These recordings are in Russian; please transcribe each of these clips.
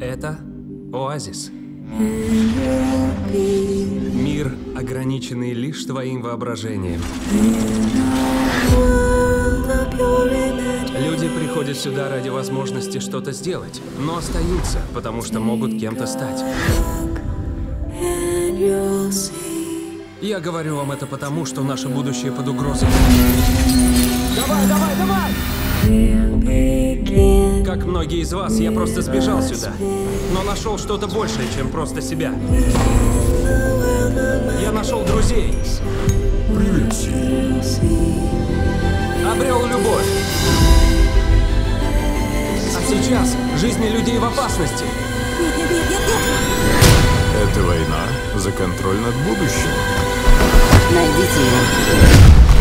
Это оазис. Мир, ограниченный лишь твоим воображением. Люди приходят сюда ради возможности что-то сделать, но остаются, потому что могут кем-то стать. Я говорю вам это потому, что наше будущее под угрозой. Давай, давай, давай! Как многие из вас, я просто сбежал сюда, но нашел что-то большее, чем просто себя. Я нашел друзей. Привет, Си. Обрел любовь. А сейчас жизни людей в опасности. Нет, нет, нет, нет, нет! Это война за контроль над будущим. Найдите его.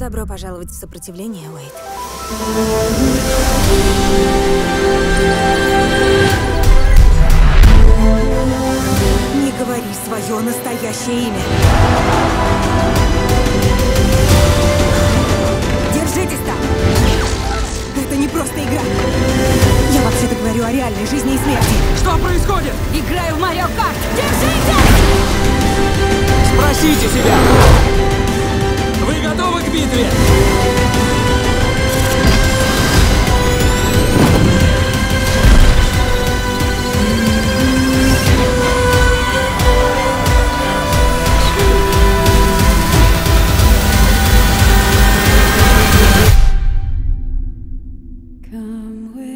Добро пожаловать в сопротивление, Уэйд. Не говори свое настоящее имя. Держитесь там! Это не просто игра. Я вообще-то говорю о реальной жизни и смерти. Что происходит? Играю в Марио Карт! Держитесь! Спросите себя. somewhere.